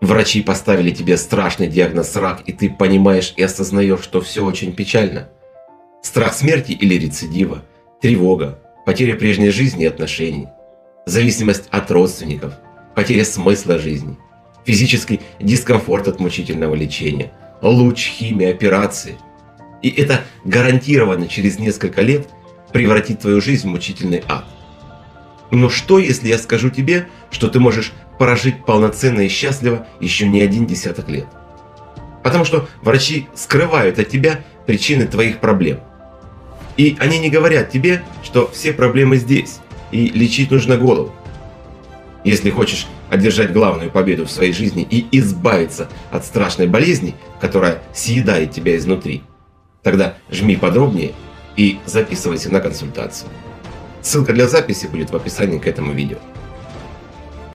Врачи поставили тебе страшный диагноз рак, и ты понимаешь и осознаешь, что все очень печально. Страх смерти или рецидива, тревога, потеря прежней жизни и отношений, зависимость от родственников, потеря смысла жизни, физический дискомфорт от мучительного лечения, луч, химия, операции. И это гарантированно через несколько лет превратит твою жизнь в мучительный ад. Но что, если я скажу тебе, что ты можешь прожить полноценно и счастливо еще не один десяток лет? Потому что врачи скрывают от тебя причины твоих проблем. И они не говорят тебе, что все проблемы здесь, и лечить нужно голову. Если хочешь одержать главную победу в своей жизни и избавиться от страшной болезни, которая съедает тебя изнутри, тогда жми подробнее и записывайся на консультацию. Ссылка для записи будет в описании к этому видео.